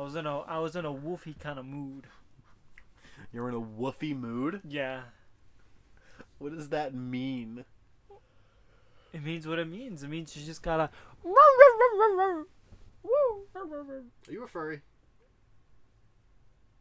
I was in a I was in a woofy kind of mood. You're in a woofy mood. Yeah, What does that mean? it means what it means. It means you just gotta. Are you a furry?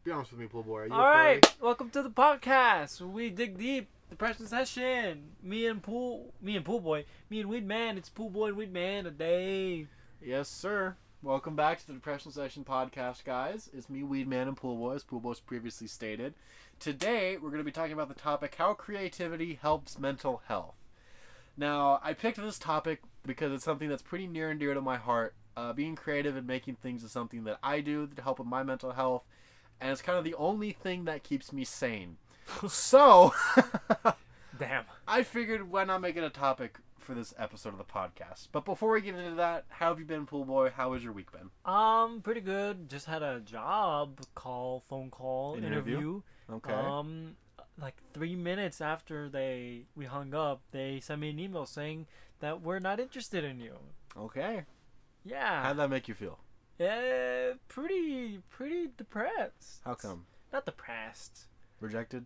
Be honest with me, pool boy. Are you All a furry? right, welcome to the podcast. We dig deep. Depression session. Me and pool, me and pool boy, me and weed man. It's pool boy and weed man today. Yes, sir. Welcome back to the Depression Session podcast, guys. It's me, Weed Man, and Pool Boys. Pool Boys previously stated. Today, we're going to be talking about the topic how creativity helps mental health. Now, I picked this topic because it's something that's pretty near and dear to my heart. Uh, being creative and making things is something that I do to help with my mental health, and it's kind of the only thing that keeps me sane. so, Damn. I figured why not make it a topic for this episode of the podcast. But before we get into that, how have you been, pool boy? How has your week been? Um, pretty good. Just had a job call, phone call, An interview. interview? Okay. Um, like three minutes after they we hung up, they sent me an email saying that we're not interested in you. okay. Yeah. How'd that make you feel? Yeah, pretty pretty depressed. How come? Not depressed. Rejected?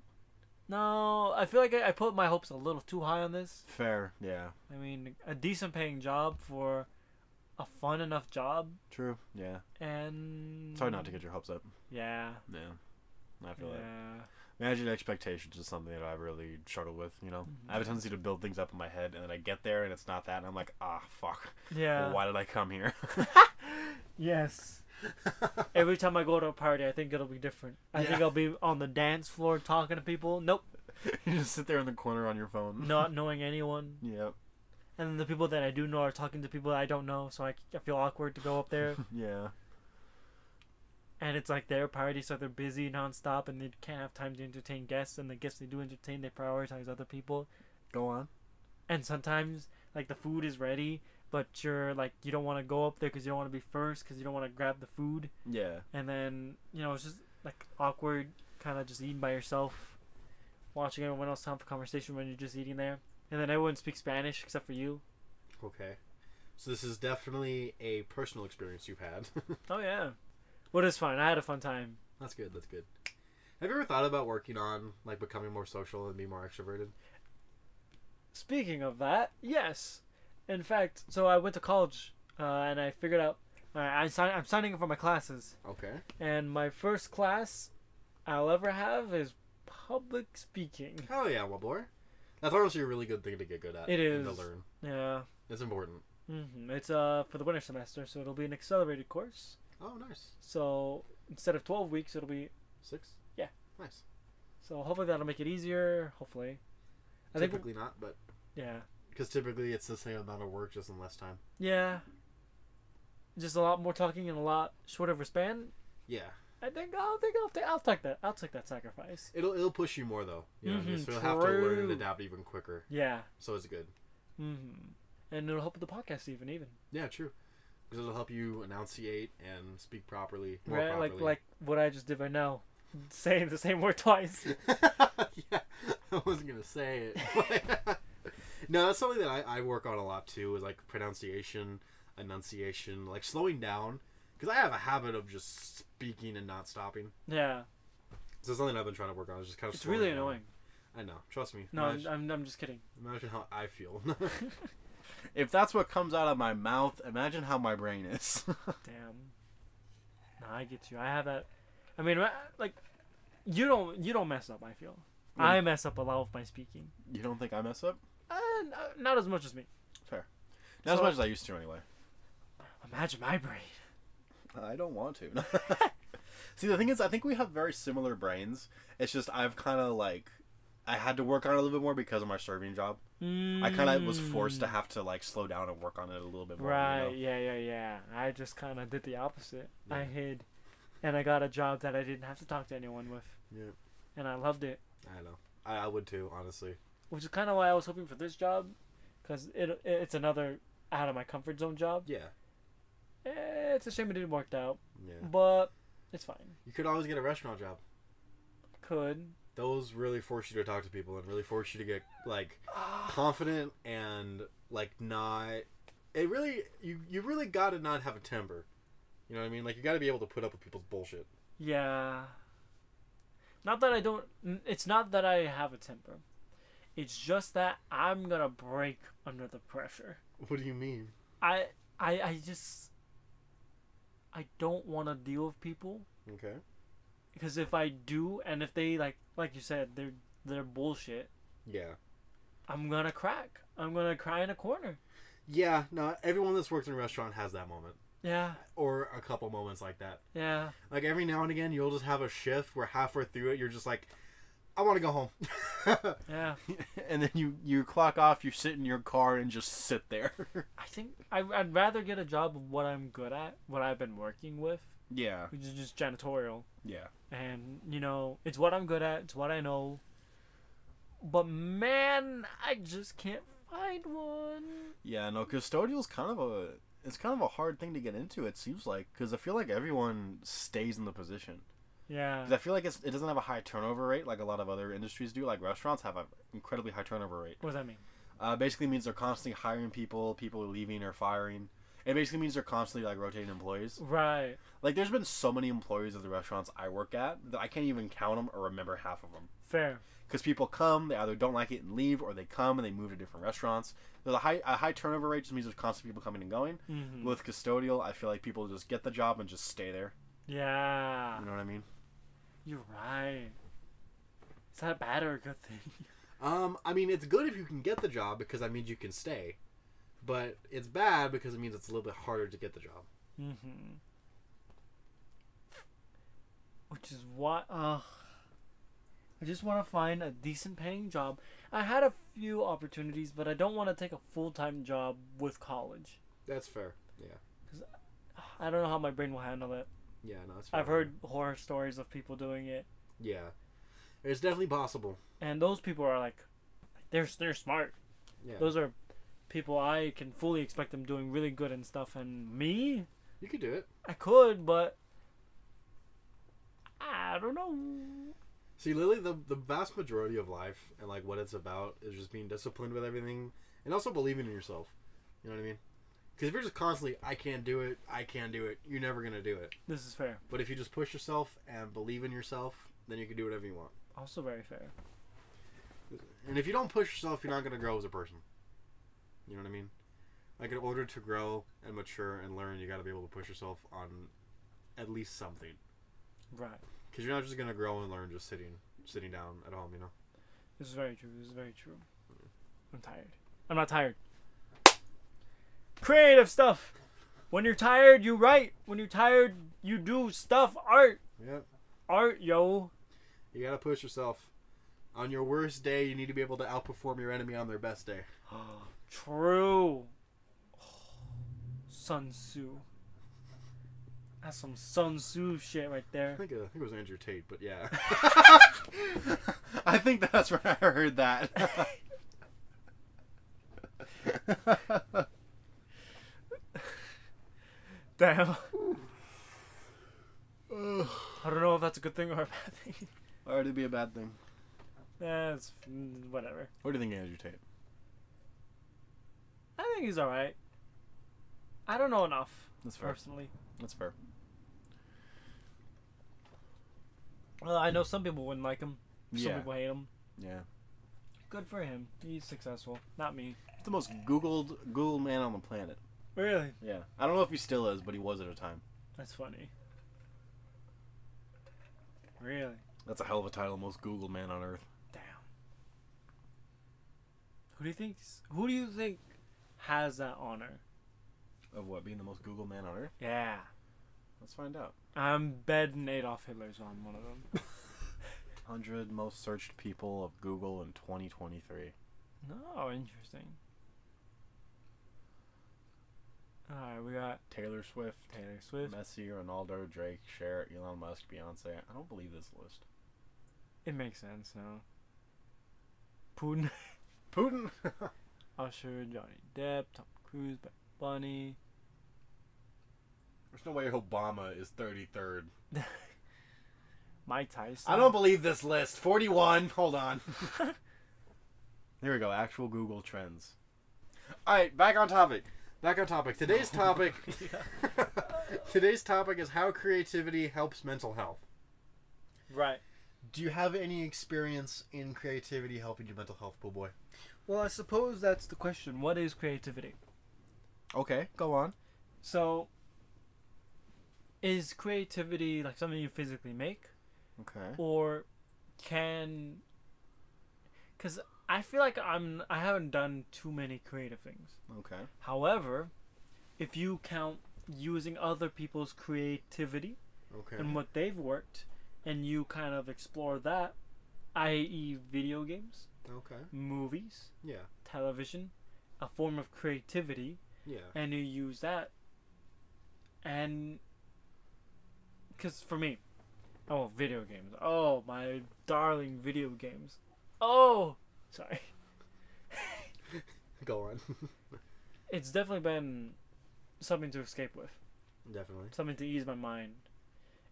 No, I feel like I, I put my hopes a little too high on this. Fair. Yeah. I mean, a decent paying job for a fun enough job, True. Yeah. and It's hard not to get your hopes up. Yeah. Yeah. I feel that. Yeah. Managing expectations is something that I really struggle with, you know? Mm-hmm. I have a tendency to build things up in my head, and then I get there and it's not that, and I'm like, ah, fuck. Yeah. Well, why did I come here? Yes. Every time I go to a party, I think it'll be different. I think I'll be on the dance floor talking to people. Nope, you just sit there in the corner on your phone. not knowing anyone. Yep. And then the people that I do know are talking to people that I don't know, so I, I feel awkward to go up there. Yeah. and it's like their party, so they're busy nonstop, and they can't have time to entertain guests. And the guests they do entertain, they prioritize other people. Go on. And sometimes, like the food is ready, but you're like you don't want to go up there because you don't want to be first because you don't want to grab the food. Yeah. and then you know it's just like awkward kind of just eating by yourself watching everyone else have a conversation when you're just eating there and then everyone speaks spanish except for you Okay. So this is definitely a personal experience you've had. oh yeah what is fun i had a fun time that's good. That's good. Have you ever thought about working on like becoming more social and be more extroverted? speaking of that yes in fact so i went to college uh, and i figured out all right, I sign, i'm signing up for my classes Okay. and my first class i'll ever have is public speaking Oh yeah, well boy. That's honestly a really good thing to get good at. It and to learn. yeah It's important. hmm it's uh for the winter semester so it'll be an accelerated course Oh, nice. So instead of 12 weeks, it'll be Six. Yeah. Nice. so hopefully that'll make it easier. Hopefully, I think typically not, but yeah, because typically it's the same amount of work just in less time. yeah. Just a lot more talking and a lot shorter of a span. Yeah. I think I'll think I'll take I'll take that I'll take that sacrifice. It'll it'll push you more though. You know, what I mean? Mhm, so you'll have to learn and adapt even quicker. Yeah. So it's good. Mm-hmm. And it'll help with the podcast even even Yeah, true. Because it'll help you enunciate and speak properly. More right like properly. like what I just did right now, saying the same word twice. yeah, I wasn't gonna say it. but- no, that's something that I, I work on a lot too. Is like pronunciation, enunciation, like slowing down. Because I have a habit of just speaking and not stopping. Yeah, So it's something I've been trying to work on. Is just kind of. it's really down. annoying. I know. Trust me. No, I'm, imagine, I'm I'm just kidding. imagine how I feel. If that's what comes out of my mouth, imagine how my brain is. Damn. No, I get you. I have that. I mean, uh, like, you don't you don't mess up. I feel. When- I mess up a lot with my speaking. you don't think I mess up? Uh, n- not as much as me. Fair. Not as much as I used to, anyway. Imagine my brain. I don't want to. See, the thing is, I think we have very similar brains. It's just I've kind of like, I had to work on it a little bit more because of my serving job. I kind of was forced to have to like slow down and work on it a little bit more. you Mm. Right. know? Yeah. Yeah. Yeah. I just kind of did the opposite. I hid, and I got a job that I didn't have to talk to anyone with, yeah, and I loved it. I know. I, I would too, honestly. Which is kind of why I was hoping for this job, because it it's another out of my comfort zone job. Yeah, Eh, it's a shame it didn't work out, yeah. but it's fine. You could always get a restaurant job. Could. Those really force you to talk to people and really force you to get like confident and like not. It really you you really got to not have a temper. You know what I mean? Like you got to be able to put up with people's bullshit. Yeah. Not that I don't. It's not that I have a temper. It's just that I'm gonna break under the pressure. What do you mean? I I I just I don't want to deal with people Okay. because if I do, and if they like like you said, they're they're bullshit. Yeah. I'm gonna crack. I'm gonna cry in a corner. Yeah. No, everyone that's worked in a restaurant has that moment, Yeah, or a couple moments like that. yeah, Like every now and again, you'll just have a shift where halfway through it, you're just like, I want to go home. yeah. and then you you clock off. You sit in your car and just sit there. I think I, I'd rather get a job of what I'm good at, what I've been working with, yeah. which is just janitorial. Yeah. and you know it's what i'm good at it's what i know but man i just can't find one Yeah. No, custodial's kind of a it's kind of a hard thing to get into. It seems like because I feel like everyone stays in the position. Yeah 'Cause I feel like it's, it doesn't have a high turnover rate like a lot of other industries do. Like restaurants have an incredibly high turnover rate. what does that mean Uh, basically means they're constantly hiring people, people are leaving or firing. It basically means they're constantly like rotating employees. right Like there's been so many employees of the restaurants I work at that I can't even count them or remember half of them. fair Because people come, they either don't like it and leave, or they come and they move to different restaurants. There's a high a high turnover rate just means there's constant people coming and going. mm-hmm. With custodial, I feel like people just get the job and just stay there. Yeah You know what I mean? you're right is that a bad or a good thing um, I mean, it's good if you can get the job because that means you can stay, but it's bad because it means it's a little bit harder to get the job. mm-hmm. which is what uh I just want to find a decent paying job. I had a few opportunities, but I don't want to take a full time job with college. That's fair. Yeah. Because I don't know how my brain will handle it. Yeah. No, that's. I've heard horror stories of people doing it, Yeah. It's definitely possible. and those people are like, they're they're smart. Yeah. Those are people I can fully expect them doing really good and stuff. And me, You could do it. I could, but I don't know. See, Lily, the the vast majority of life and like what it's about is just being disciplined with everything, and also believing in yourself. You know what I mean? Because if you're just constantly, I can't do it, I can't do it, you're never gonna do it. This is fair. But if you just push yourself and believe in yourself, then you can do whatever you want. Also very fair. And if you don't push yourself, you're not gonna grow as a person. You know what I mean? Like in order to grow and mature and learn, you got to be able to push yourself on at least something. Right. Because you're not just gonna grow and learn just sitting sitting down at home. You know? This is very true. This is very true. I'm tired. I'm not tired. Creative stuff. When you're tired, you write. When you're tired, you do stuff. Art. Yep. Art, yo. You gotta push yourself. On your worst day, you need to be able to outperform your enemy on their best day. True. Sun Tzu. That's some Sun Tzu shit right I there. think, uh, I think it was Andrew Tate, but yeah. I think that's where I heard that. Damn. I don't know if that's a good thing or a bad thing. Or it'd be a bad thing. That's it's mm, whatever. What do you think, of Andrew Tate? I think he's alright. I don't know enough That's fair. personally. That's fair. Well, I know some people wouldn't like him. Some Yeah. people hate him. Yeah. Good for him. He's successful. Not me. He's the most Googled Google man on the planet. Really? Yeah. I don't know if he still is, but he was at a time. That's funny. Really? That's a hell of a title, most Google man on earth. Damn. Who do you think? Who do you think has that honor? Of what, being the most Google man on earth? Yeah. Let's find out. I'm betting Adolf Hitler's on one of them. 100 most searched people of Google in 2023. no, interesting. Alright, we got Taylor Swift, Taylor Swift. Messi, Ronaldo, Drake, Cher, Elon Musk, Beyonce. I don't believe this list. It makes sense now. Putin, Putin? Usher, Johnny Depp, Tom Cruise, Bad Bunny. There's no way Obama is 33rd. Mike Tyson. I don't believe this list. 41. Hold on. there we go. Actual Google trends. All right, back on topic. Back on topic. Today's topic. Today's topic is how creativity helps mental health. Right. Do you have any experience in creativity helping your mental health, pool boy? Well, I suppose that's the question. What is creativity? Okay, go on. So, is creativity like something you physically make, Okay. or can? Because I feel like I'm I haven't done too many creative things. Okay. However, if you count using other people's creativity Okay. and what they've worked, and you kind of explore that, i.e., video games, Okay. movies, Yeah. television, a form of creativity, Yeah. and you use that, and because for me, oh, video games, oh, my darling video games, oh, sorry, Go on. it's definitely been something to escape with. Definitely. something to ease my mind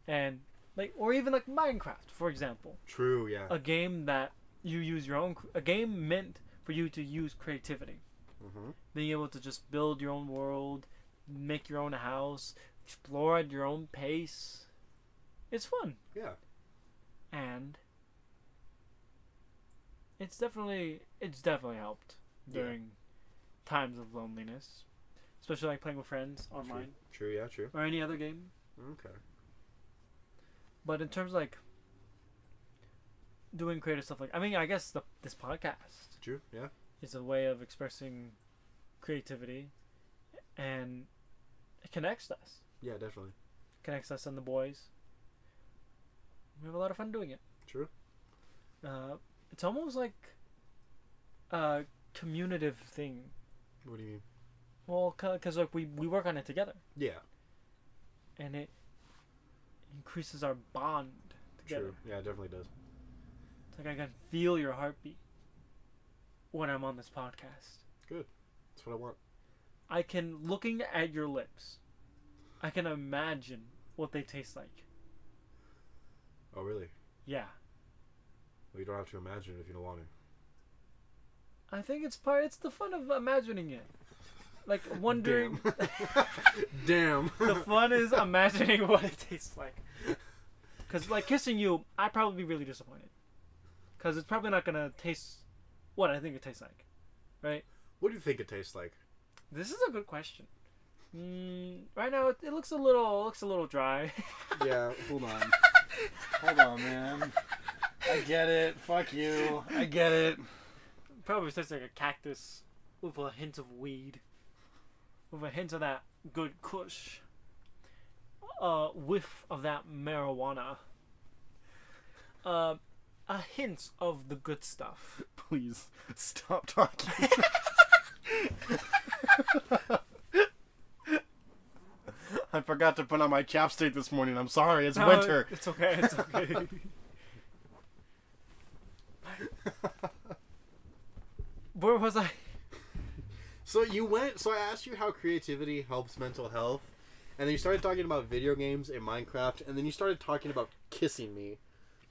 and like or even like minecraft for example True. Yeah. a game that you use your own a game meant for you to use creativity mm-hmm. being able to just build your own world make your own house explore at your own pace it's fun Yeah. and it's definitely it's definitely helped Yeah. during times of loneliness especially like playing with friends online True. Yeah. True. or any other game Okay. But in terms of like doing creative stuff, like I mean, I guess the this podcast True. Yeah. is a way of expressing creativity, and it connects us, Yeah. Definitely. connects us and the boys. We have a lot of fun doing it. True. Uh, it's almost like a communitive thing. What do you mean? Well, because like we we work on it together, Yeah. and it increases our bond together. True. Yeah. It definitely does. It's like I can feel your heartbeat when I'm on this podcast. Good. That's what I want. I can looking at your lips. I can imagine what they taste like. Oh, really? Yeah. Well, you don't have to imagine it if you don't want to. I think it's part it's the fun of imagining it. Like wondering Damn. the fun is imagining what it tastes like. Cuz like kissing you, I'd probably be really disappointed. Cuz it's probably not going to taste what I think it tastes like. Right? what do you think it tastes like? This is a good question. Mm, right now, it, it looks a little looks a little dry. Yeah. Hold on. hold on, man. I get it. Fuck you. I get it. Probably tastes like a cactus with a hint of weed, with a hint of that good kush, a whiff of that marijuana, uh, a hint of the good stuff. Please stop talking. I forgot to put on my chapstick this morning. I'm sorry. It's No, winter. It's okay. It's okay. Where was I? So you went. So I asked you how creativity helps mental health, and then you started talking about video games and Minecraft, and then you started talking about kissing me.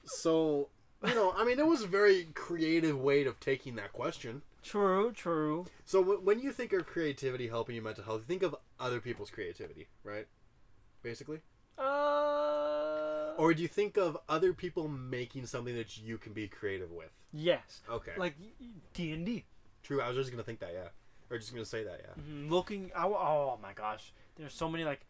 So you know, I mean, it was a very creative way of taking that question. True, true. So w- when you think of creativity helping your mental health, you think of other people's creativity, right? Basically, Uh. or do you think of other people making something that you can be creative with? Yes, Okay, like D and D. true. I was just gonna think that, yeah, or just gonna say that, yeah. Mhm, Looking, I, oh my gosh, there's so many like,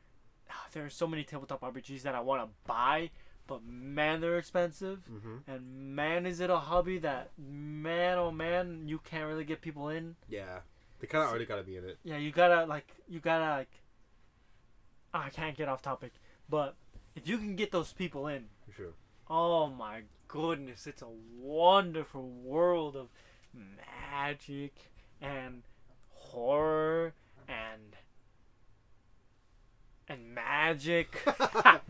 there are so many tabletop RPGs that I want to buy, but man, they're expensive, Mm-hmm. and man, is it a hobby that man, oh man, you can't really get people in. Yeah, they kind of already got to be in it. Yeah, you gotta like, you gotta like. I can't get off topic, but if you can get those people in, sure. Oh my goodness, it's a wonderful world of magic and horror and and magic.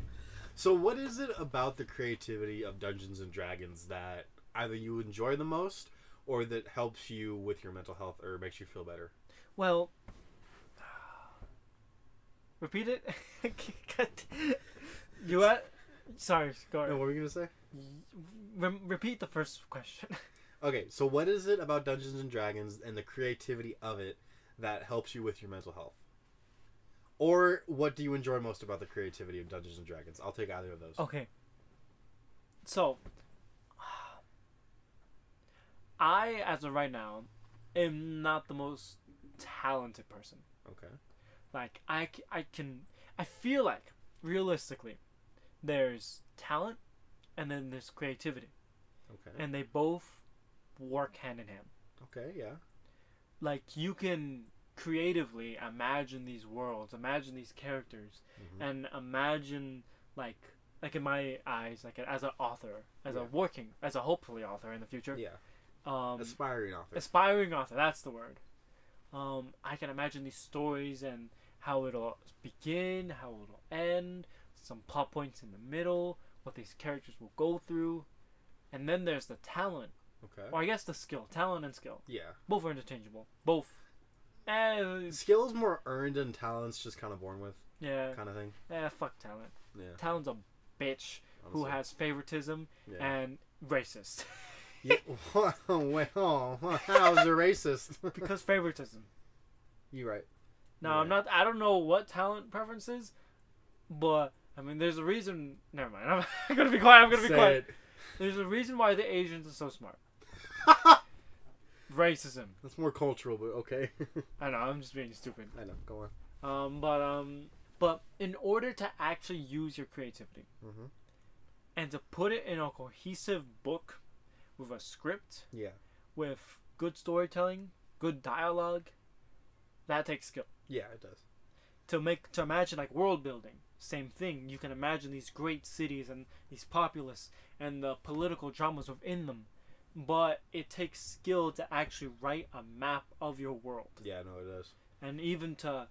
So, what is it about the creativity of Dungeons and Dragons that either you enjoy the most, or that helps you with your mental health, or makes you feel better? well, repeat it. You at? Sorry, go No, ahead. what were you gonna say? Re- repeat the first question. Okay, so what is it about Dungeons and Dragons and the creativity of it that helps you with your mental health? Or what do you enjoy most about the creativity of Dungeons and Dragons? I'll take either of those. Okay. So, I, as of right now, am not the most talented person. Okay. Like, I, I can. I feel like, realistically, there's talent and then there's creativity. Okay. And they both work hand in hand. Okay. Yeah. Like, you can creatively imagine these worlds, imagine these characters, Mhm. and imagine, like, like in my eyes, like as an author, as Yeah. a working, as a hopefully author in the future, Yeah. um, Aspiring author. aspiring author. That's the word. Um, I can imagine these stories and how it'll begin, how it'll end, some plot points in the middle, what these characters will go through, and then there's the talent, okay. or I guess the skill, talent and skill. Yeah. Both are interchangeable. Both. Eh, Skill is more earned and talent's just kind of born with, yeah. kind of thing. Eh, fuck talent. Yeah. Talent's a bitch who has favoritism Yeah. and racist. yeah. well, how's a racist? because favoritism. you right. Now I'm not. I don't know what talent preferences, but I mean, there's a reason. Never mind. I'm gonna be quiet. I'm gonna be Say quiet. it. There's a reason why the Asians are so smart. Racism. That's more cultural, but okay. I know. I'm just being stupid. I know. Go on. Um, but um, but in order to actually use your creativity Mm-hmm. and to put it in a cohesive book with a script, Yeah. with good storytelling, good dialogue, that takes skill. Yeah, it does. to make to imagine like world building same thing you can imagine these great cities and these populace and the political dramas within them but it takes skill to actually write a map of your world Yeah, no, it does. and even to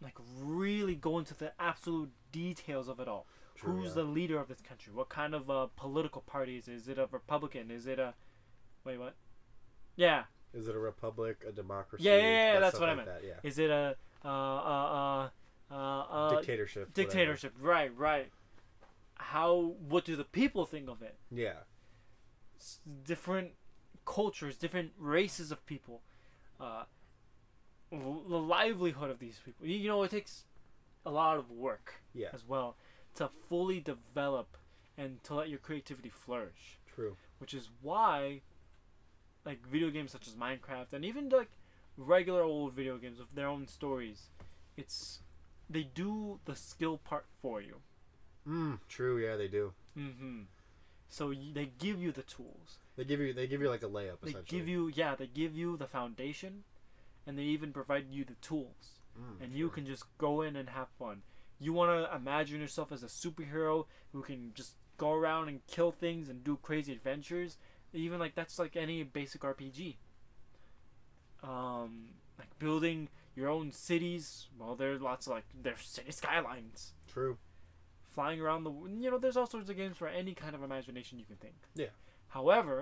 like really go into the absolute details of it all True, who's yeah. the leader of this country what kind of uh, political party is it? is it a republican is it a wait what yeah Is it a republic, a democracy? Yeah, yeah, yeah, that that's what I like meant. That, yeah. is it a uh uh uh uh, uh Dictatorship. whatever. dictatorship right right how what do the people think of it Yeah. S- different cultures different races of people uh l- the livelihood of these people you you know it takes a lot of work Yeah. as well to fully develop and to let your creativity flourish True. which is why like video games such as minecraft and even like regular old video games with their own stories it's they do the skill part for you Mm, true. Yeah, they do. Mm-hmm. So y- they give you the tools. They give you. They give you like a layup. They essentially. give you, yeah, they give you the foundation, and they even provide you the tools, Mm, and you can just go in and have fun. You want to imagine yourself as a superhero who can just go around and kill things and do crazy adventures. Even like that's like any basic RPG. Um, like building your own cities. Well, there are lots of like there's city skylines. True. flying around the you know there's all sorts of games for any kind of imagination you can think Yeah. however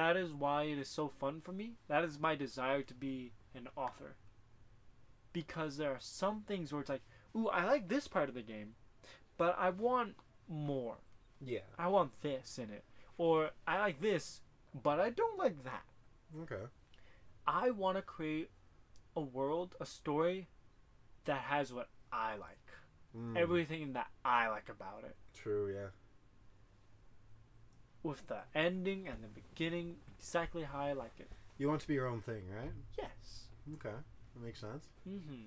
that is why it is so fun for me that is my desire to be an author because there are some things where it's like ooh i like this part of the game but i want more Yeah. i want this in it or i like this but i don't like that Okay. i want to create a world a story that has what i like Mm, everything that i like about it True. Yeah. with the ending and the beginning exactly how I like it. You want to be your own thing, right? Yes. Okay. That makes sense. Mm-hmm.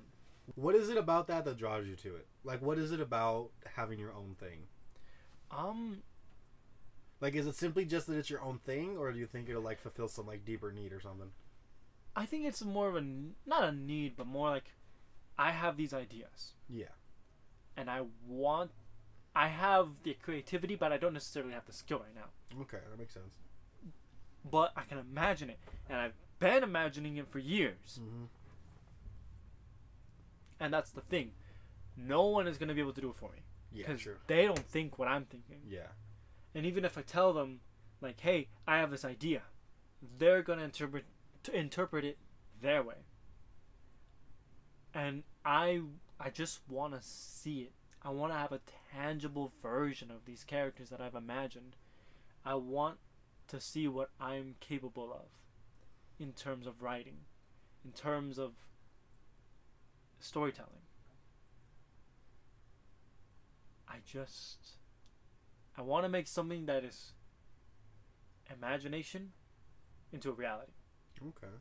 What is it about that that draws you to it? Like, what is it about having your own thing? Um, Like, is it simply just that it's your own thing, or do you think it'll like fulfill some like deeper need or something? I think it's more of a not a need, but more like I have these ideas Yeah. and I want. I have the creativity, but I don't necessarily have the skill right now. Okay, that makes sense. But I can imagine it, and I've been imagining it for years. Mm-hmm. And that's the thing. No one is gonna be able to do it for me Yeah. because they don't think what I'm thinking. Yeah. And even if I tell them, like, "Hey, I have this idea," they're gonna interpret to interpret it their way. And I, I just want to see it. I want to have a tangible version of these characters that I've imagined. I want to see what I'm capable of, in terms of writing, in terms of storytelling. I just I want to make something that is imagination into a reality. Okay,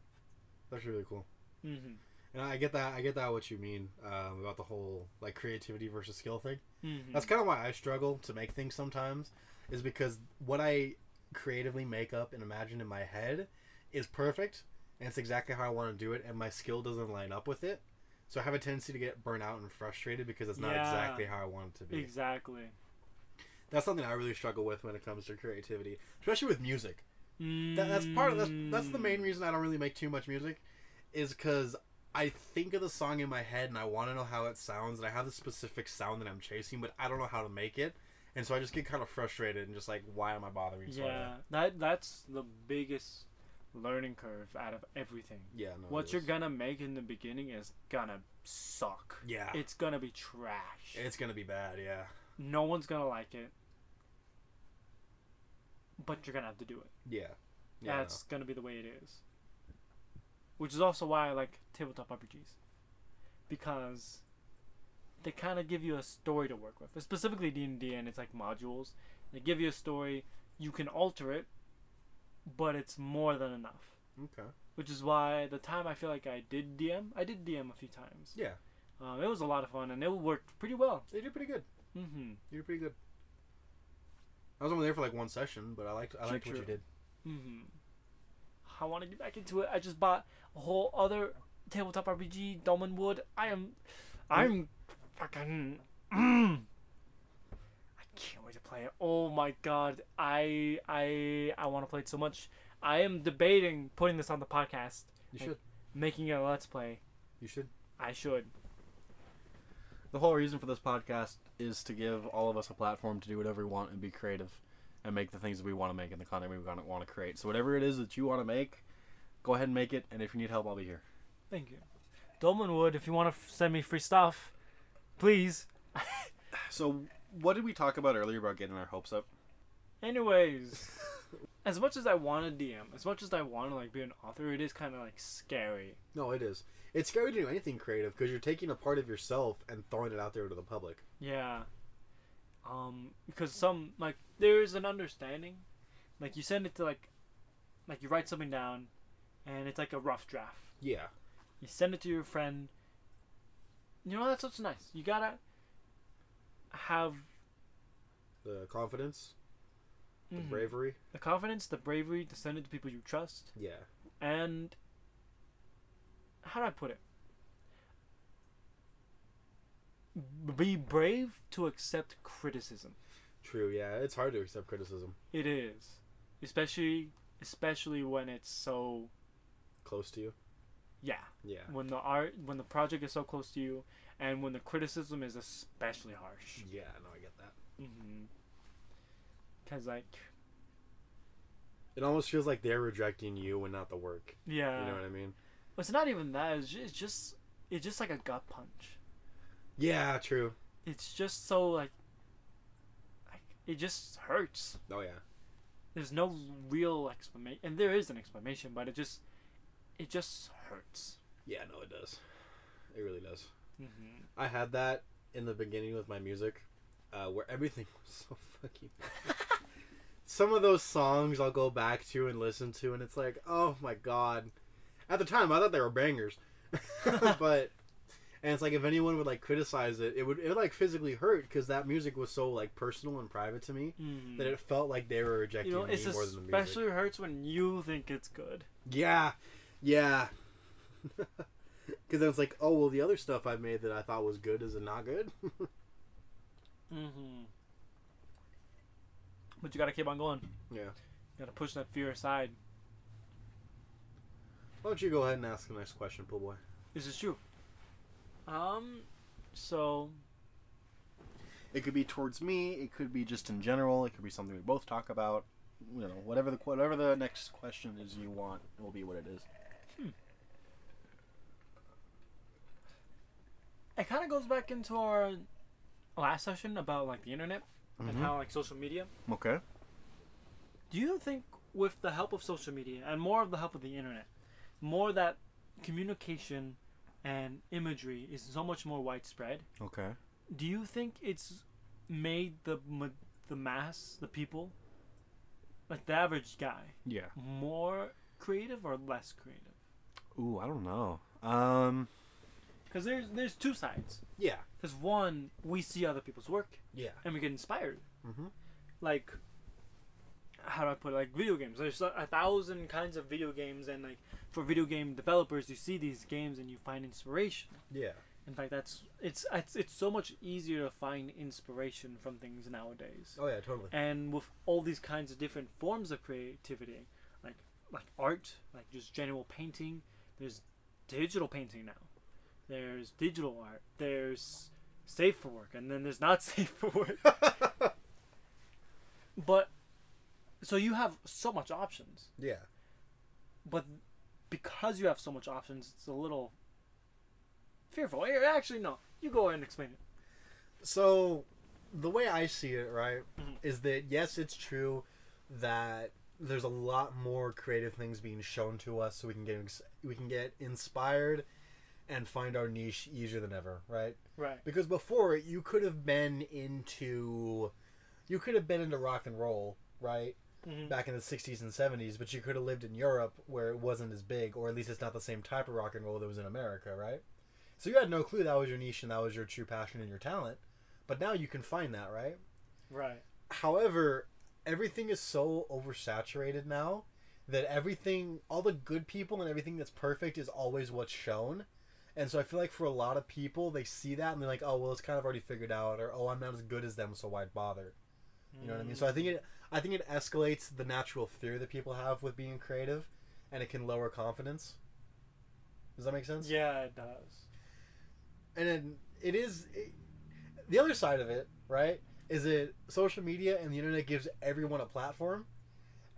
that's really cool. Mm-hmm. And I get that. I get that. What you mean um, about the whole like creativity versus skill thing. Mm-hmm. That's kind of why I struggle to make things sometimes, is because what I creatively make up and imagine in my head is perfect, and it's exactly how I want to do it, and my skill doesn't line up with it. So I have a tendency to get burnt out and frustrated because it's not Yeah. exactly how I want it to be. exactly. That's something I really struggle with when it comes to creativity, especially with music. That, that's part of that's that's the main reason I don't really make too much music, is because I think of the song in my head and I want to know how it sounds and I have the specific sound that I'm chasing, but I don't know how to make it, and so I just get kind of frustrated and just like, why am I bothering? so Yeah, that that's the biggest learning curve out of everything. yeah. No, what you're gonna make in the beginning is gonna suck. Yeah, It's gonna be trash. it's gonna be bad. Yeah, no one's gonna like it. But you're gonna have to do it. yeah, yeah. That's gonna be the way it is. Which is also why I like tabletop RPGs. Because they kind of give you a story to work with. Specifically D&D and it's like modules. They give you a story, you can alter it, but it's more than enough. okay. Which is why the time I feel like I did DM, I did DM a few times. Yeah, Um, it was a lot of fun and it worked pretty well. they did pretty good. Mm-hmm. You did pretty good. I was only there for like one session, but I liked I True, liked what you true. did. hmm I want to get back into it. I just bought a whole other tabletop RPG, Dolmenwood. I am, I'm fucking. Mm, I can't wait to play it. Oh my god, I I I want to play it so much. I am debating putting this on the podcast, You should. making it a let's play. You should. I should. The whole reason for this podcast is to give all of us a platform to do whatever we want and be creative and make the things that we want to make and the content we want to, create. So whatever it is that you want to make, go ahead and make it. And if you need help, I'll be here. Thank you, Dolmenwood. If you want to f- send me free stuff, please. So what did we talk about earlier about getting our hopes up? Anyways, as much as I want to DM, as much as I want to like be an author, it is kind of like scary. No, it is. It's scary to do anything creative because you're taking a part of yourself and throwing it out there to the public. Yeah. Um, because some like there is an understanding, like you send it to like, like you write something down, and it's like a rough draft. Yeah. You send it to your friend. You know that's what's nice. You gotta have The confidence, the mhm, bravery. the confidence, the bravery to send it to people you trust, Yeah. and how do I put it? Be brave to accept criticism. True. Yeah. It's hard to accept criticism. It is, especially especially when it's so Close to you. yeah. Yeah. When the art when the project is so close to you, and when the criticism is especially harsh. Yeah. No, I get that. Mm-hmm. Cause like It almost feels like they're rejecting you and not the work. yeah, You know what I mean? it's not even that. It's just, it's just it's just like a gut punch. Yeah. True. It's just so like like it just hurts. Oh yeah. There's no real explanation, and there is an explanation, but it just it just hurts. Yeah. No, it does. It really does. Mm-hmm. I had that in the beginning with my music, uh, where everything was so fucking. Some of those songs I'll go back to and listen to, and it's like, oh my god. At the time, I thought they were bangers, but and it's like if anyone would like criticize it, it would it would like physically hurt because that music was so like personal and private to me Mm. that it felt like they were rejecting you know, me more than the music. especially hurts when you think it's good. Yeah, yeah. Because then it's like, oh well, the other stuff I made that I thought was good is it not good? Mm-hmm. But you gotta keep on going. yeah. You gotta push that fear aside. Why don't you go ahead and ask the next question, pool boy? Is this is true. Um, so It could be towards me. It could be just in general. It could be something we both talk about. You know, whatever the whatever the next question is you want it will be what it is. it kind of goes back into our last session about like the internet and Mhm. how like social media. Okay. Do you think with the help of social media and more of the help of the internet, more that communication and imagery is so much more widespread? Okay. Do you think it's made the the mass, the people, like the average guy, Yeah. more creative or less creative? Ooh, I don't know. Um. Because there's there's two sides. Yeah. Because one, we see other people's work Yeah. and we get inspired. Mm-hmm. Like, how do I put it? Like video games. There's a, a thousand kinds of video games, and like for video game developers, you see these games and you find inspiration. Yeah. In fact, that's it's it's it's so much easier to find inspiration from things nowadays. Oh yeah, totally. And with all these kinds of different forms of creativity, like like art, like just general painting, there's digital painting now. There's digital art. There's safe for work, and then there's not safe for work. but so you have so much options, yeah. but because you have so much options, it's a little fearful. Eh, Actually, no. You go ahead and explain it. So, the way I see it, right, Mhm. is that yes, it's true that there's a lot more creative things being shown to us, so we can get we can get inspired and find our niche easier than ever, right? Right. Because before you could have been into, you could have been into rock and roll, right? Mhm. Back in the '60s and '70s, but you could have lived in Europe where it wasn't as big, or at least it's not the same type of rock and roll that was in America, right? So you had no clue that was your niche and that was your true passion and your talent. But now you can find that, right? Right. However, everything is so oversaturated now that everything, all the good people and everything that's perfect is always what's shown. And so I feel like for a lot of people, they see that and they're like, oh, well, it's kind of already figured out, or oh, I'm not as good as them, so why bother? You know what I mean? So I think it, I think it escalates the natural fear that people have with being creative, and it can lower confidence. Does that make sense? Yeah, it does. and then it is it, the other side of it right is it social media and the internet gives everyone a platform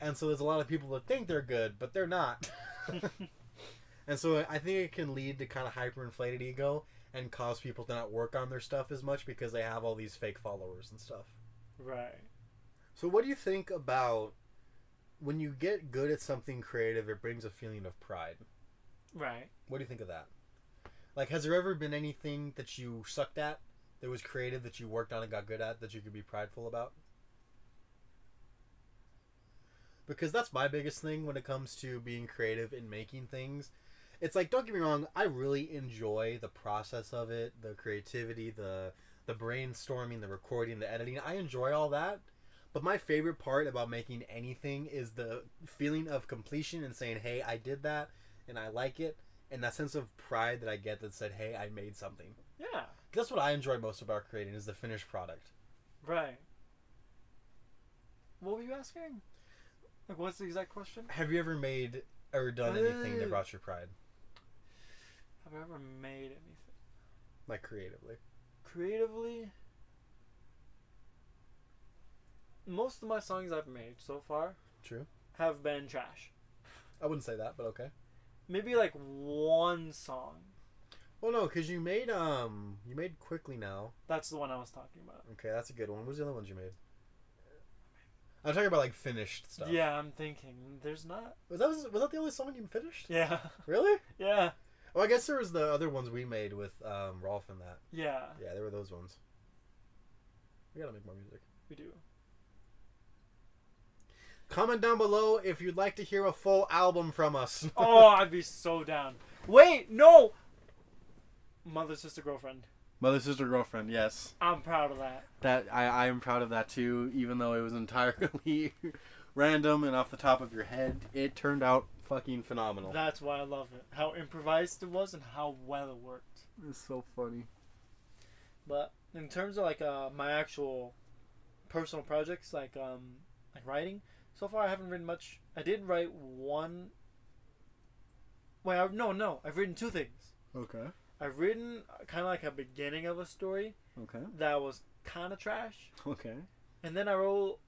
and so there's a lot of people that think they're good but they're not and so i think it can lead to kind of hyperinflated ego and cause people to not work on their stuff as much because they have all these fake followers and stuff Right. so what do you think about when you get good at something creative it brings a feeling of pride Right. What do you think of that? Like, has there ever been anything that you sucked at that was creative that you worked on and got good at that you could be prideful about? Because that's my biggest thing when it comes to being creative and making things. It's like, don't get me wrong, I really enjoy the process of it, the creativity, the the brainstorming, the recording, the editing. I enjoy all that. But my favorite part about making anything is the feeling of completion and saying, "Hey, I did that." and I like it, and that sense of pride that I get that said, "Hey, I made something." Yeah. That's what I enjoy most about creating is the finished product. Right. What were you asking? Like, what's the exact question? Have you ever made or done anything that Uh, brought you pride, Have I ever made anything like creatively? creatively? Most of my songs I've made so far True. have been trash. I wouldn't say that, but okay. Maybe like one song. Well, no, because you made um, you made quickly now. That's the one I was talking about. Okay, that's a good one. What was the other ones you made? I'm talking about like finished stuff. Yeah, I'm thinking. There's not. Was that was, was that the only song you finished? Yeah. Really? yeah. Well, I guess there was the other ones we made with um, Rolf and that. Yeah. Yeah, there were those ones. We gotta make more music. We do. Comment down below if you'd like to hear a full album from us. Oh, I'd be so down. Wait, no. Mother, sister, girlfriend. Mother, sister, girlfriend. Yes, I'm proud of that. that I I am proud of that too. Even though it was entirely random and off the top of your head, it turned out fucking phenomenal. That's why I love it. How improvised it was and how well it worked. It's so funny. But in terms of like uh, my actual personal projects, like um, like writing, so far I haven't written much. I did write one. Wait, I, no, no, I've written two things. Okay. I've written kind of like a beginning of a story Okay. that was kind of trash, Okay. and then I wrote,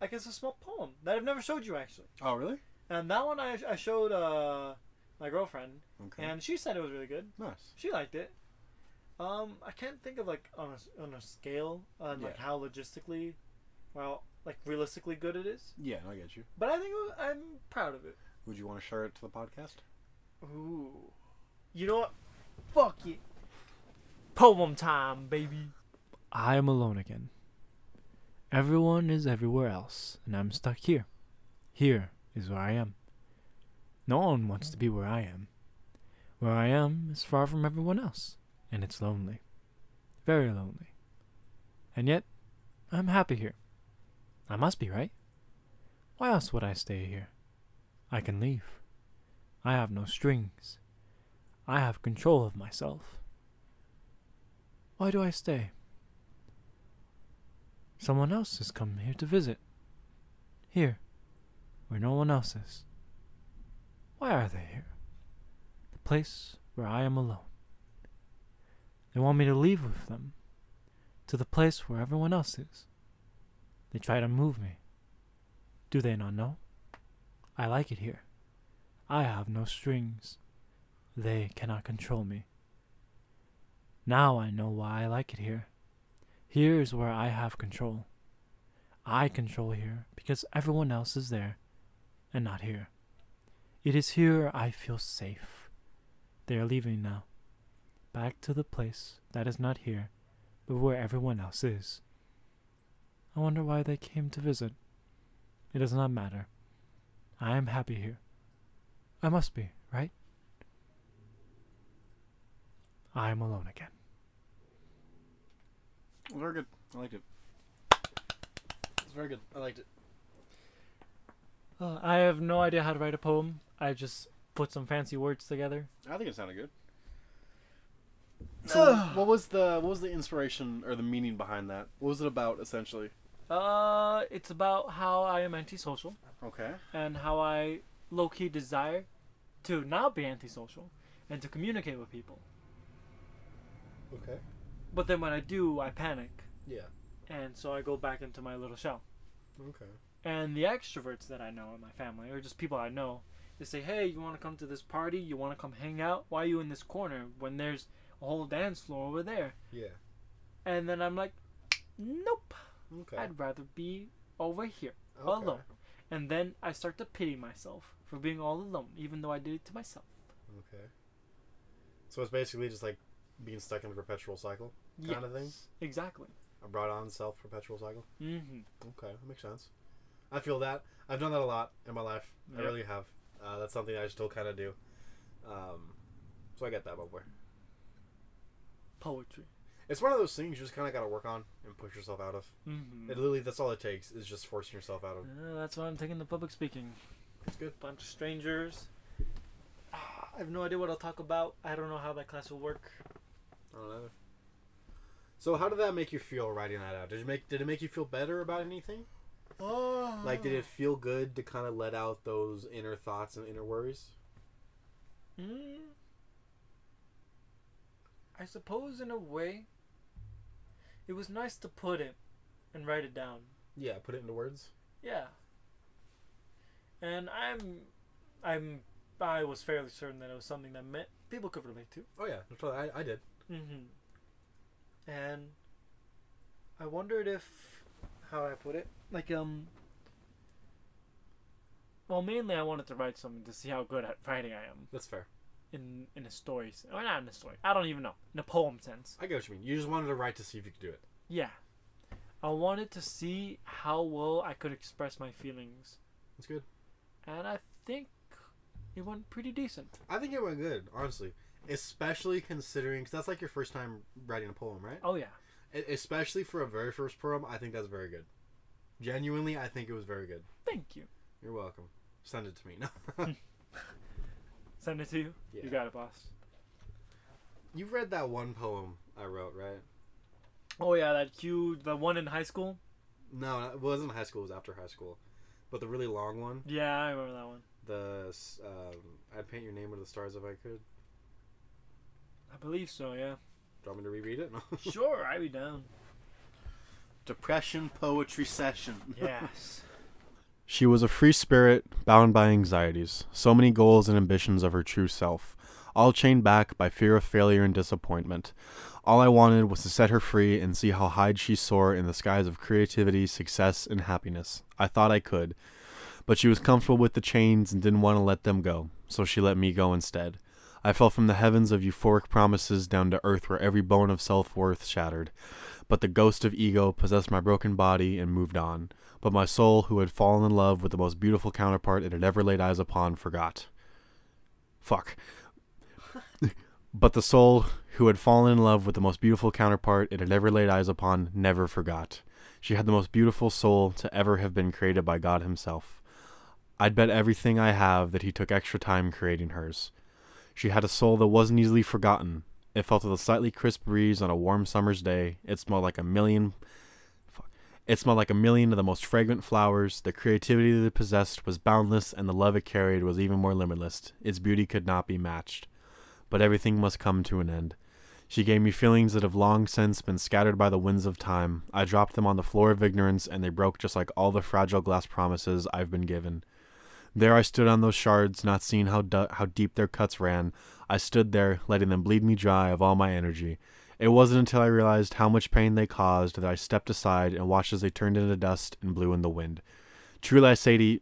I guess, a small poem that I've never showed you actually. Oh really? And that one I, I showed uh, my girlfriend, Okay. and she said it was really good. nice. She liked it. Um, I can't think of like on a on a scale on like how logistically, well, like realistically good it is. Yeah, I get you. But I think was, I'm proud of it. Would you want to share it to the podcast? Ooh, you know what? Fuck it. Poem time, baby. I am alone again. Everyone is everywhere else, and I'm stuck here. Here is where I am. No one wants to be where I am. Where I am is far from everyone else, and it's lonely. Very lonely. And yet, I'm happy here. I must be, right? Why else would I stay here? I can leave. I have no strings. I have control of myself. Why do I stay? Someone else has come here to visit. Here, where no one else is. Why are they here? The place where I am alone. They want me to leave with them, to the place where everyone else is. They try to move me. Do they not know? I like it here. I have no strings. They cannot control me. Now I know why I like it here. Here is where I have control. I control here because everyone else is there and not here. It is here I feel safe. They are leaving now. Back to the place that is not here, but where everyone else is. I wonder why they came to visit. It does not matter. I am happy here. I must be, right? I am alone again. Very good. I liked it. It's very good. I liked it. Uh, I have no idea how to write a poem. I just put some fancy words together. I think it sounded good. So, what was the what was the inspiration or the meaning behind that? What was it about essentially? Uh, it's about how I am antisocial Okay. and how I low key desire to not be antisocial and to communicate with people. Okay. But then when I do, I panic, Yeah. and so I go back into my little shell. Okay. And the extroverts that I know in my family, or just people I know, they say, "Hey, you want to come to this party? You want to come hang out? Why are you in this corner when there's a whole dance floor over there?" Yeah. And then I'm like, "Nope, Okay. I'd rather be over here okay. alone." And then I start to pity myself for being all alone, even though I did it to myself. Okay. So it's basically just like being stuck in a perpetual cycle kind of thing. Yes, Exactly. A brought on self perpetual cycle. Mm-hmm. Okay, that makes sense. I feel that. I've done that a lot in my life. I really have. Uh, that's something I still kind of do. Um, so I get that, my boy. Poetry. It's one of those things you just kind of got to work on and push yourself out of. Mm-hmm. It literally, that's all it takes is just forcing yourself out of. Uh, that's why I'm taking the public speaking. It's good. Bunch of strangers. Ah, I have no idea what I'll talk about. I don't know how that class will work. I don't know. So how did that make you feel writing that out? Did it make Did it make you feel better about anything? Oh. Like, did it feel good to kind of let out those inner thoughts and inner worries? Mm, I suppose in a way, it was nice to put it and write it down. Yeah, put it into words. Yeah. And I'm, I'm, I was fairly certain that it was something that meant people could relate to. Oh yeah, I, I did. Mm-hmm. And I wondered if, how I put it, like um. Well, mainly I wanted to write something to see how good at writing I am That's fair. in in a story, s- or not in a story. I don't even know in a poem sense. I get what you mean. You just wanted to write to see if you could do it. Yeah, I wanted to see how well I could express my feelings, That's good. and I think it went pretty decent. I think it went good, honestly. Especially considering, because that's like your first time writing a poem, right? Oh yeah, E- Especially for a very first poem, I think that's very good. Genuinely, I think it was very good. thank you. You're welcome. Send it to me. No. Send it to you. Yeah. You got it, boss. You've read that one poem I wrote, right? Oh yeah, that huge, the one in high school. No, it wasn't high school. It was after high school. But the really long one, Yeah, I remember that one. the um, I'd paint your name with the stars if I could. I believe so. Yeah. Do you want me to reread it? No. Sure, I'd be down. Depression poetry session. Yes. She was a free spirit, bound by anxieties, so many goals and ambitions of her true self, all chained back by fear of failure and disappointment. All I wanted was to set her free and see how high she soar in the skies of creativity, success, and happiness. I thought I could, but she was comfortable with the chains and didn't want to let them go, so she let me go instead. I fell from the heavens of euphoric promises down to earth where every bone of self worth shattered. But the ghost of ego possessed my broken body and moved on. But my soul, who had fallen in love with the most beautiful counterpart it had ever laid eyes upon, forgot. Fuck. but the soul, who had fallen in love with the most beautiful counterpart it had ever laid eyes upon, never forgot. She had the most beautiful soul to ever have been created by God Himself. I'd bet everything I have that He took extra time creating hers. She had a soul that wasn't easily forgotten. It felt with a slightly crisp breeze on a warm summer's day. It smelled like a million. It smelled like a million of the most fragrant flowers. The creativity that it possessed was boundless, and the love it carried was even more limitless. Its beauty could not be matched. But everything must come to an end. She gave me feelings that have long since been scattered by the winds of time. I dropped them on the floor of ignorance, and they broke just like all the fragile glass promises I've been given. There I stood on those shards, not seeing how du- how deep their cuts ran. I stood there, letting them bleed me dry of all my energy. It wasn't until I realized how much pain they caused that I stepped aside and watched as they turned into dust and blew in the wind. Truly I say to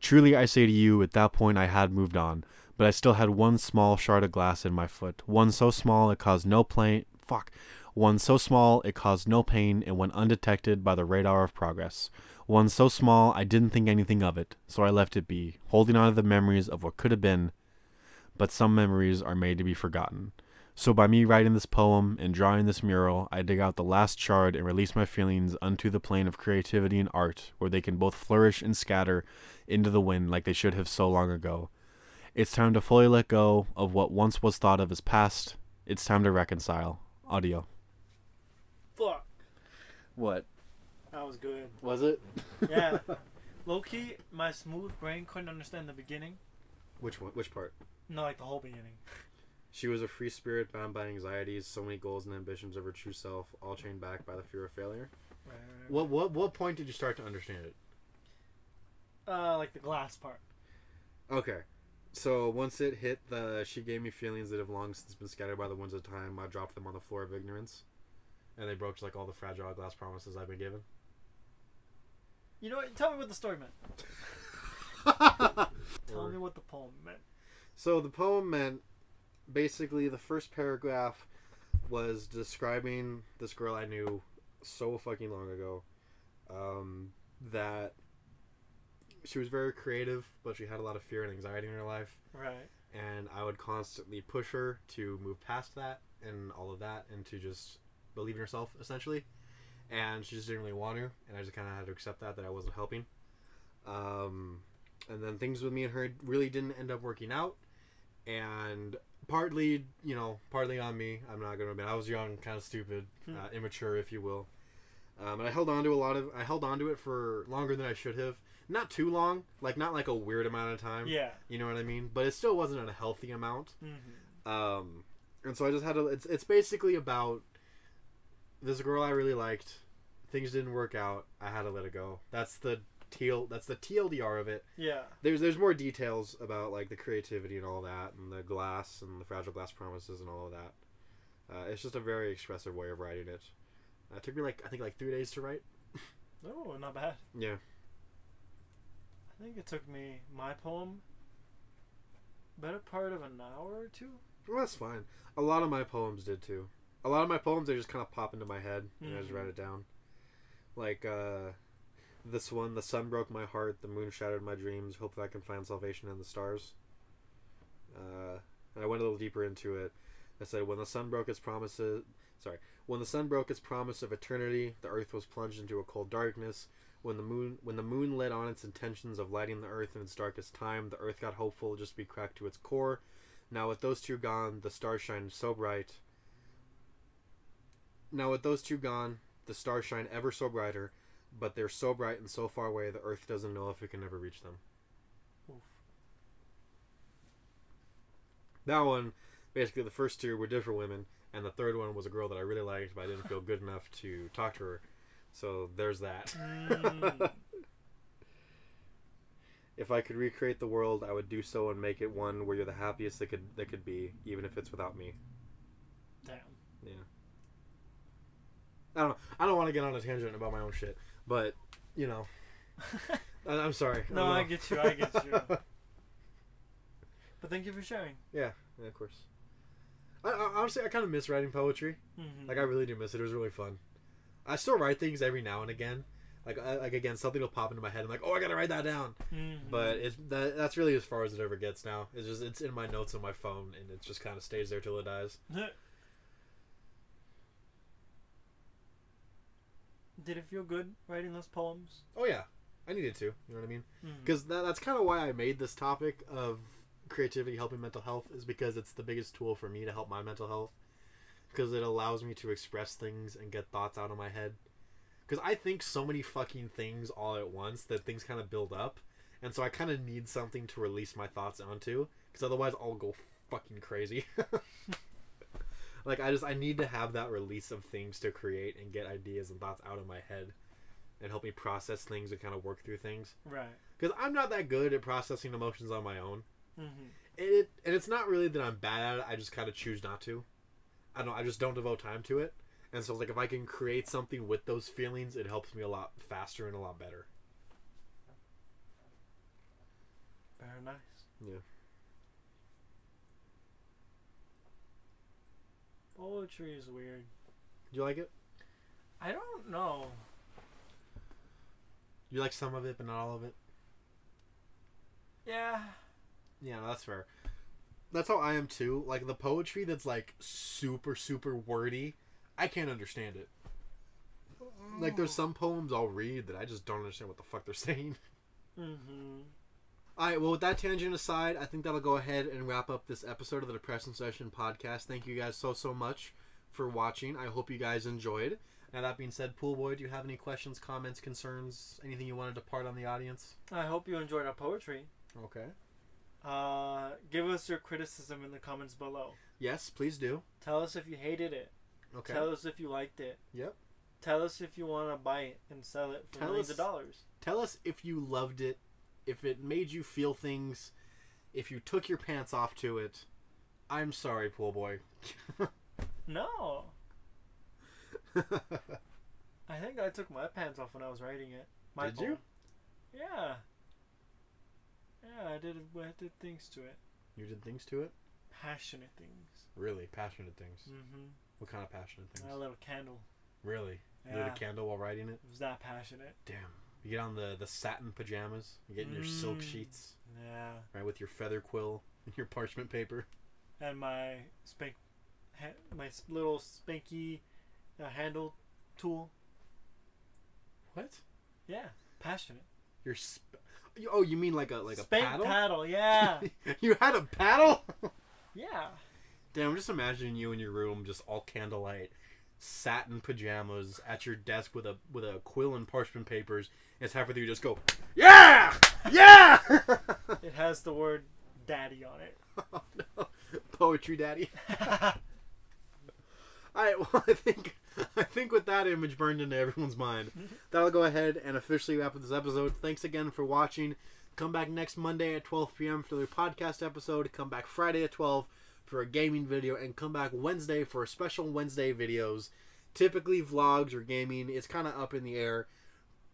truly I say to you, at that point I had moved on, but I still had one small shard of glass in my foot, one so small it caused no pain. Fuck, one so small it caused no pain and went undetected by the radar of progress. One so small I didn't think anything of it, so I left it be, holding on to the memories of what could have been. But some memories are made to be forgotten. So by me writing this poem and drawing this mural, I dig out the last shard and release my feelings unto the plane of creativity and art, where they can both flourish and scatter into the wind like they should have so long ago. It's time to fully let go of what once was thought of as past. It's time to reconcile. Audio. Fuck. What That was good. was it? Yeah. Low key, my smooth brain couldn't understand the beginning. Which one? Which part? No, like the whole beginning. She was a free spirit bound by anxieties, so many goals and ambitions of her true self, all chained back by the fear of failure. Right, right, right. What what what point did you start to understand it? Uh, like the glass part. Okay. So once it hit the she gave me feelings that have long since been scattered by the winds of time, I dropped them on the floor of ignorance. And they broke like all the fragile glass promises I've been given. You know what? Tell me what the story meant. Tell Or- me what the poem meant. So the poem meant basically the first paragraph was describing this girl I knew so fucking long ago. Um, that she was very creative, but she had a lot of fear and anxiety in her life. Right. And I would constantly push her to move past that and all of that and to just believe in herself, essentially. And she just didn't really want to. And I just kind of had to accept that, that I wasn't helping. Um, and then things with me and her really didn't end up working out and partly you know partly on me i'm not gonna admit i was young kind of stupid Hmm. uh, immature if you will um, and i held on to a lot of i held on to it for longer than i should have not too long like not like a weird amount of time Yeah. you know what i mean but it still wasn't a healthy amount Mm-hmm. um, and so i just had to it's, it's basically about this girl i really liked things didn't work out i had to let it go that's the TL, that's the tldr of it Yeah. there's there's more details about like the creativity and all that and the glass and the fragile glass promises and all of that uh, it's just a very expressive way of writing it uh, it took me like i think like three days to write Oh, not bad. yeah I think it took me my poem better part of an hour or two. well that's fine a lot of my poems did too a lot of my poems they just kind of pop into my head and i just Mhm. write it down like uh this one the sun broke my heart the moon shattered my dreams hope that i can find salvation in the stars. Uh and i went a little deeper into it. I said when the sun broke its promises sorry when the sun broke its promise of eternity the earth was plunged into a cold darkness. When the moon when the moon led on its intentions of lighting the earth in its darkest time the earth got hopeful just to be cracked to its core. Now with those two gone the stars shine so bright. Now with those two gone the stars shine ever so brighter but they're so bright and so far away the earth doesn't know if it can ever reach them. Oof. that one basically the first two were different women and the third one was a girl that i really liked but i didn't feel good enough to talk to her. So there's that. Mm. if i could recreate the world i would do so and make it one where you're the happiest that could that could be even if it's without me. Damn. yeah. I don't know. I don't want to get on a tangent about my own shit but you know I- i'm sorry No, don't I get you. I get you. But thank you for sharing. yeah of course I, I honestly i kind of miss writing poetry Mm-hmm. Like I really do miss it. It was really fun. I still write things every now and again. Like like again, something will pop into my head. I'm like, oh, I gotta write that down. Mhm. But it's that, that's really as far as it ever gets now. It's just it's in my notes on my phone, and it just kind of stays there till it dies. Did it feel good writing those poems? Oh yeah, I needed to. You know what I mean? Hmm. Because that, that's kind of why I made this topic of creativity helping mental health is because it's the biggest tool for me to help my mental health. Because it allows me to express things and get thoughts out of my head. Because I think so many fucking things all at once that things kind of build up, and so I kind of need something to release my thoughts onto. Because otherwise, I'll go fucking crazy. like I just I need to have that release of things to create and get ideas and thoughts out of my head, and help me process things and kind of work through things Right. because I'm not that good at processing emotions on my own. Mm-hmm. It and it's not really that I'm bad at it. I just kind of choose not to. I don't. I just don't devote time to it. And so, like, if I can create something with those feelings, it helps me a lot faster and a lot better. Very nice. Yeah. Poetry is weird. Do you like it? I don't know. You like some of it, but not all of it. Yeah. Yeah, that's fair. That's how I am too. Like the poetry that's like super super wordy, I can't understand it. Like there's some poems I'll read that I just don't understand what the fuck they're saying. Mm-hmm. All right, well, with that tangent aside, I think that'll go ahead and wrap up this episode of the Depression Session podcast. Thank you guys so, so much for watching. I hope you guys enjoyed. Now, that being said, Pool Boy, do you have any questions, comments, concerns, anything you wanted to part on the audience? I hope you enjoyed our poetry. Okay. Uh, give us your criticism in the comments below. Yes, please do. Tell us if you hated it. Okay. Tell us if you liked it. Yep. Tell us if you want to buy it and sell it for Tell millions us- of dollars. Tell us if you loved it, if it made you feel things, if you took your pants off to it. I'm sorry, Pool Boy. No. I think I took my pants off when I was writing it. My Did you? Yeah. Yeah, I did. I did things to it. you did things to it? Passionate things. Really? Passionate things. Mm-hmm. What kind of passionate things? A little candle. Really? You lit a candle while writing it? It was that passionate. Damn. You get on the, the satin pajamas, you get in your silk Mm. sheets, Yeah. right, with your feather quill and your parchment paper. And my spank, ha- my little spanky uh, handle tool. What? Yeah. Passionate. Your sp- you- oh, you mean like a like a Spank paddle? paddle. Yeah. you had a paddle? yeah. Damn, I'm just imagining you in your room, just all candlelight, satin pajamas at your desk with a with a quill and parchment papers. And it's half of you just go, yeah, yeah. It has the word daddy on it. oh, no. Poetry daddy. All right, well, I think I think with that image burned into everyone's mind, that'll go ahead and officially wrap up this episode. Thanks again for watching. Come back next Monday at 12 p.m. for the podcast episode. Come back Friday at 12 for a gaming video, and come back Wednesday for a special Wednesday videos. Typically vlogs or gaming. It's kind of up in the air.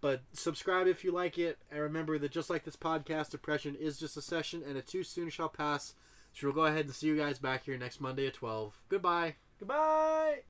But subscribe if you like it, and remember that just like this podcast, depression is just a session, and it too soon shall pass. So we'll go ahead and see you guys back here next Monday at 12. Goodbye. Goodbye.